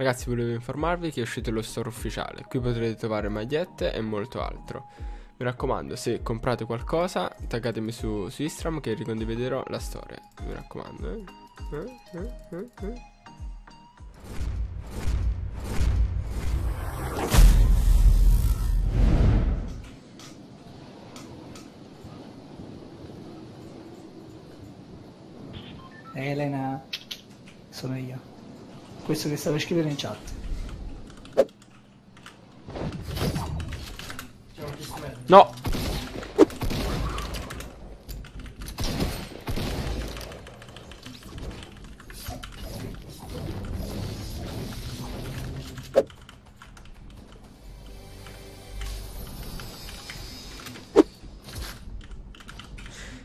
Ragazzi volevo informarvi che è uscito lo store ufficiale, qui potrete trovare magliette e molto altro. Mi raccomando, se comprate qualcosa, taggatemi su, su Instagram che ricondividerò la storia. Mi raccomando, eh. eh, eh, eh, Elena, sono io. Questo che stavo scrivendo in chat. No!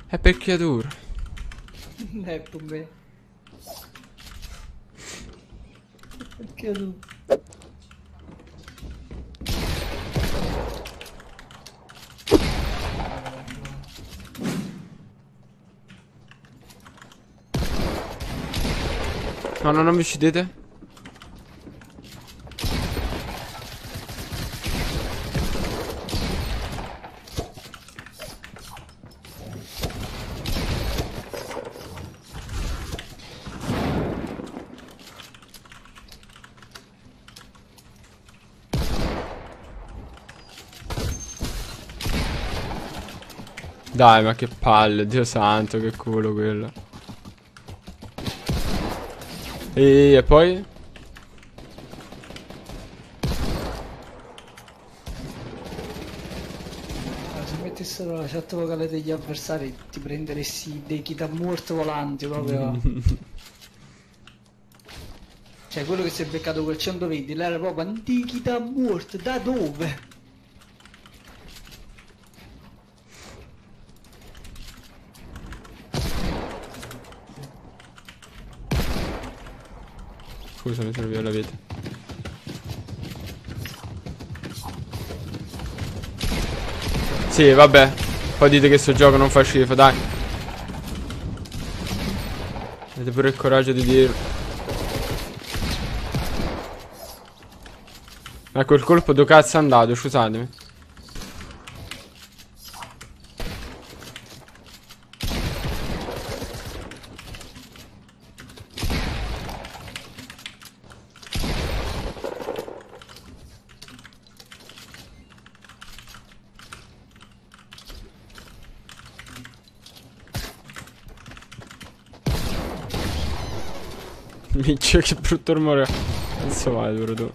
È per. Eh, pure. Perché tu? No, no, non vi Dai, ma che palle, Dio santo, che culo quello. E, e poi? Ah, se mettessero la chat vocale degli avversari ti prenderesti dei kit a morto volanti proprio. cioè quello che si è beccato quel 120 là era proprio antichità morto, da dove? Scusa, mi serviva la vita. Sì, vabbè. Poi dite che sto gioco non fa schifo, dai. Avete pure il coraggio di dirlo. Ecco il colpo dove cazzo è andato, scusatemi. Minchia che brutto rumore Cazzo vai duro tu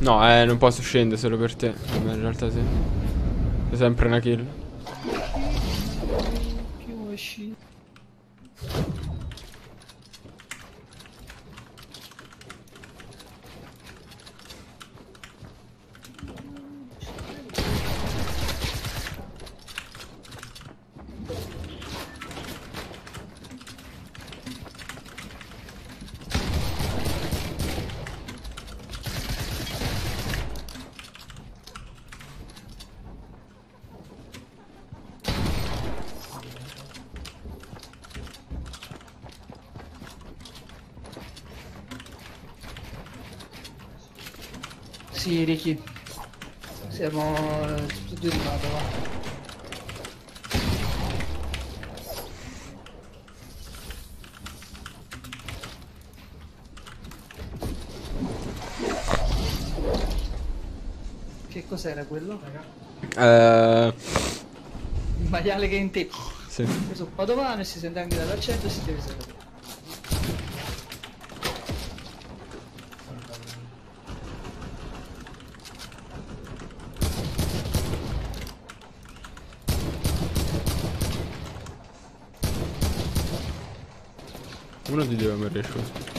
No eh non posso scendere solo per te Ma in realtà sì. Sei sempre una kill Più uscito. Sì, Ricky. Siamo eh, tutti due di lato, va. Che cos'era quello? Eh Il maiale che è in te. Sì padovano e si sente anche dall'accento e si deve sapere. Uno di due morire scusa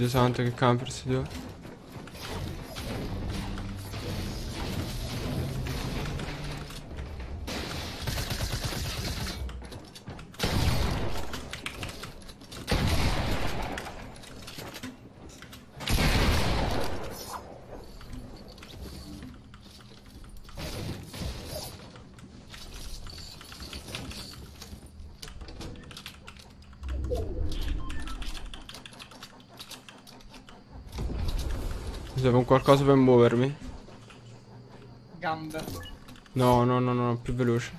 Dio santo che serve un qualcosa per muovermi. Gambe. No, no, no, no, più veloce.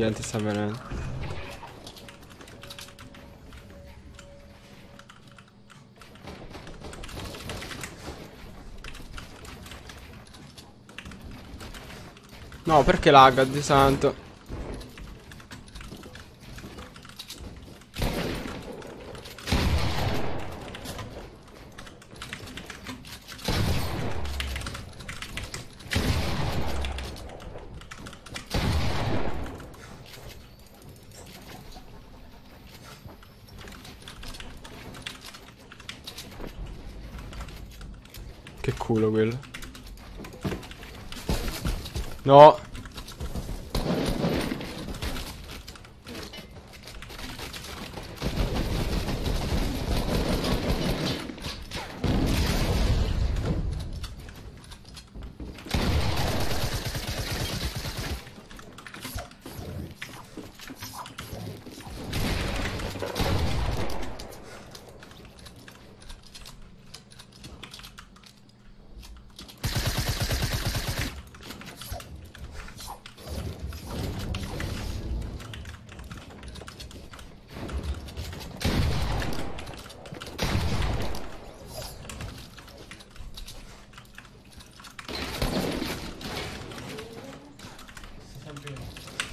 Gente sta venendo. No, perché lagga, di santo? Che culo quello. No.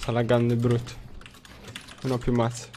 Sta laggando di brutto. Non ho più mazze.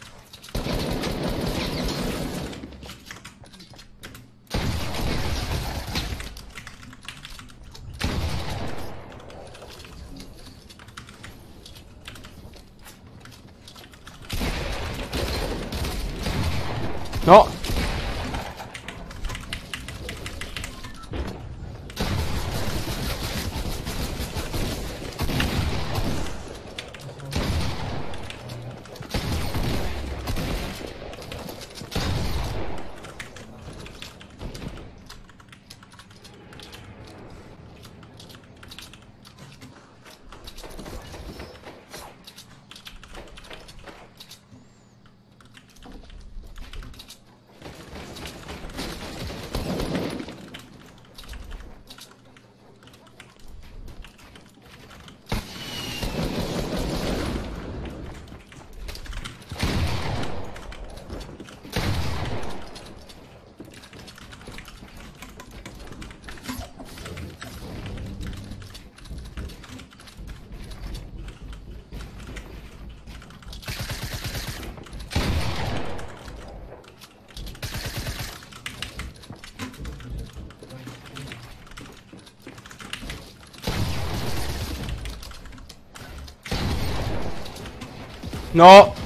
No!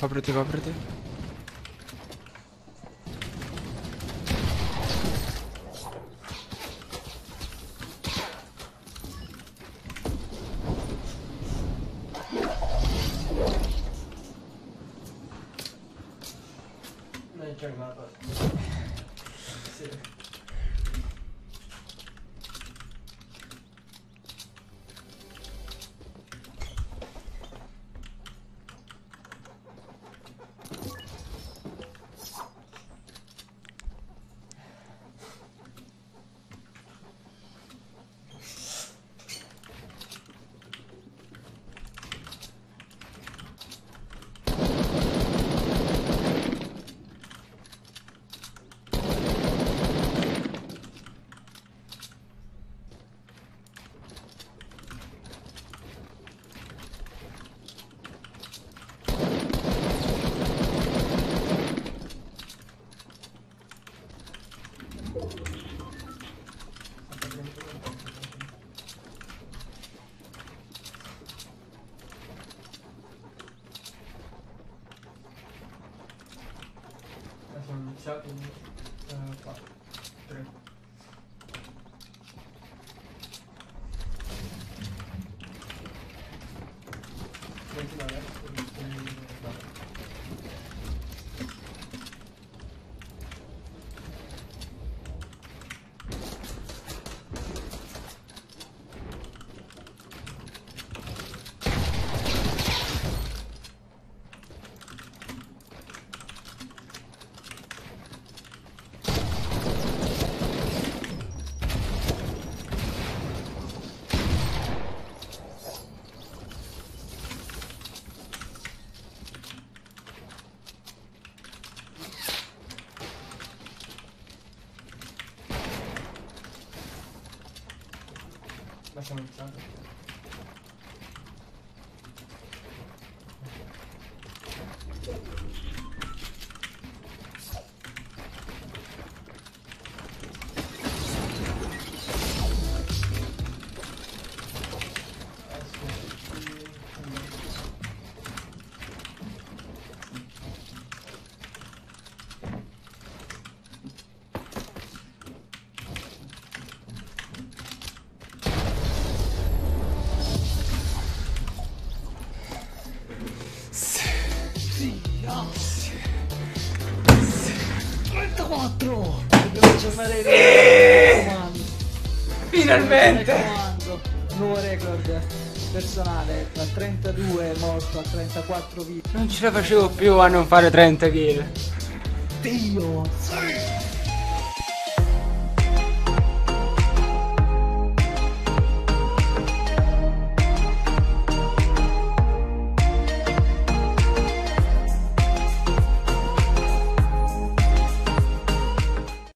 Ábrete, ábrete. Sono iniziato uh, Ma siamo iniziati. Finalmente! Nuovo record personale tra 32 morto a 34 vivi. Non ce la facevo più a non fare 30 kill. Dio! Sì!